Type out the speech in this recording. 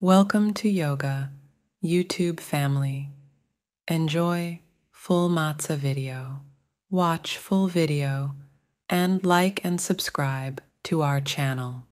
Welcome to Yoga, YouTube family. Enjoy full matzah video, watch full video, and like and subscribe to our channel.